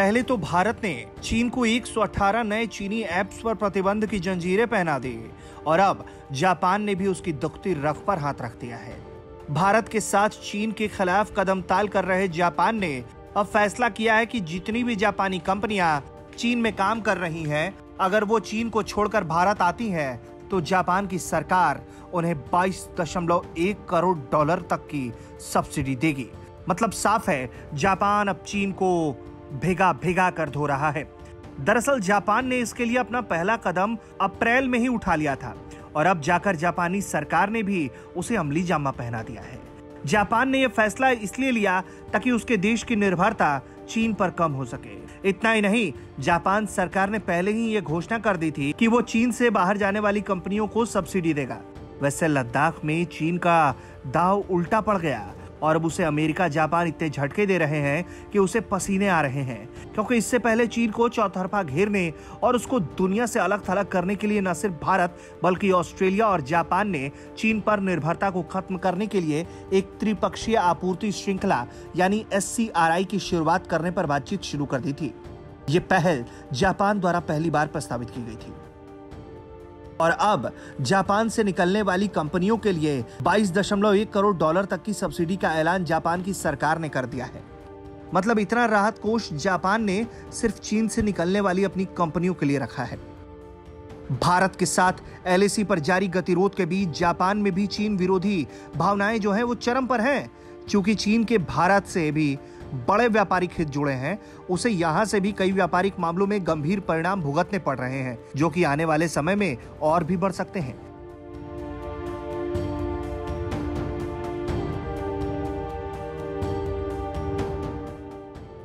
पहले तो भारत ने चीन को 118 नए चीनी ऐप्स पर प्रतिबंध की जंजीरें पहना दी और अब जापान ने भी उसकी दुखती रफ पर हाथ रख दिया है। भारत के साथ चीन के खिलाफ कदम ताल कर रहे जापान ने अब फैसला किया है कि जितनी भी जापानी कंपनियाँ चीन में काम कर रही हैं, अगर वो चीन को छोड़कर भारत आती हैं, तो जापान की सरकार उन्हें 22.1 करोड़ डॉलर तक की सब्सिडी देगी। मतलब साफ़ है जापान अब चीन को भिगा भिगा कर धो रहा है। दरअसल जापान ने इसके लिए अपना पहला कदम अप्रैल में ही उठा लिया था और अब जाकर जापानी सरकार ने भी उसे अमली जामा पहना दिया है। जापान ने यह फैसला इसलिए लिया ताकि उसके देश की निर्भरता चीन पर कम हो सके। इतना ही नहीं, जापान सरकार ने पहले ही ये घोषणा कर दी थी कि वो चीन से बाहर जाने वाली कंपनियों को सब्सिडी देगा। वैसे लद्दाख में चीन का दाव उल्टा पड़ गया। और अब उसे अमेरिका, जापान इतने झटके दे रहे हैं कि उसे पसीने आ रहे हैं। क्योंकि इससे पहले चीन को चौतरफा घेरने और उसको दुनिया से अलग थलग करने के लिए न सिर्फ़ भारत, बल्कि ऑस्ट्रेलिया और जापान ने चीन पर निर्भरता को खत्म करने के लिए एक त्रिपक्षीय आपूर्ति श्रृंखला, यानी एससीआरआई की शुरुआत करने पर बातचीत शुरू कर दी थी। ये पहल जापान द्वारा पहली बार प्रस्तावित की गई थी। और अब जापान से निकलने वाली कंपनियों के लिए 22.1 करोड़ डॉलर तक की सब्सिडी का ऐलान जापान की सरकार ने कर दिया है। मतलब इतना राहत कोष जापान ने सिर्फ़ चीन से निकलने वाली अपनी कंपनियों के लिए रखा है। भारत के साथ एलएसी पर जारी गतिरोध के बीच जापान में भी चीन विरोधी भावनाएँ जो हैं वो चरम पर हैं, क्योंकि चीन के भारत से भी बड़े व्यापारिक हित जुड़े हैं। उसे यहाँ से भी कई व्यापारिक मामलों में गंभीर परिणाम भुगतने पड़ रहे हैं, जो कि आने वाले समय में और भी बढ़ सकते हैं।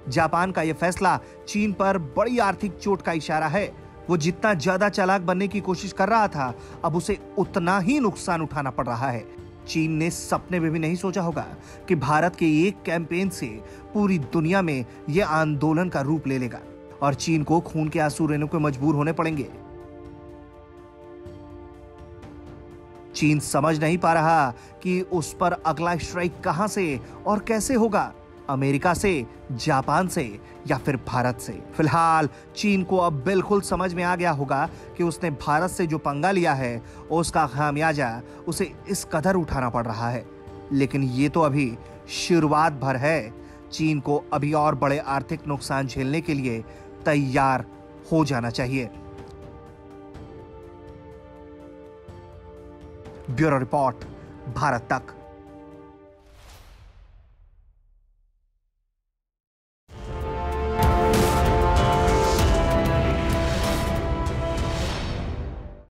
जापान का यह फैसला चीन पर बड़ी आर्थिक चोट का इशारा है। वो जितना ज़्यादा चालाक बनने की कोशिश कर रहा था, अब उसे उतना ही नुकसान उठाना पड़ रहा है। चीन ने सपने में भी नहीं सोचा होगा कि भारत के एक कैंपेन से पूरी दुनिया में यह आंदोलन का रूप ले लेगा और चीन को खून के आँसू रहने को मजबूर होने पड़ेंगे। चीन समझ नहीं पा रहा कि उस पर अगला स्ट्राइक कहाँ से और कैसे होगा। अमेरिका से, जापान से या फिर भारत से। फ़िलहाल, चीन को अब बिल्कुल समझ में आ गया होगा कि उसने भारत से जो पंगा लिया है, उसका खामियाजा उसे इस कदर उठाना पड़ रहा है। लेकिन ये तो अभी शुरुआत भर है। चीन को अभी और बड़े आर्थिक नुकसान झेलने के लिए तैयार हो जाना चाहिए। ब्यूरो रिपोर्ट, भारत तक।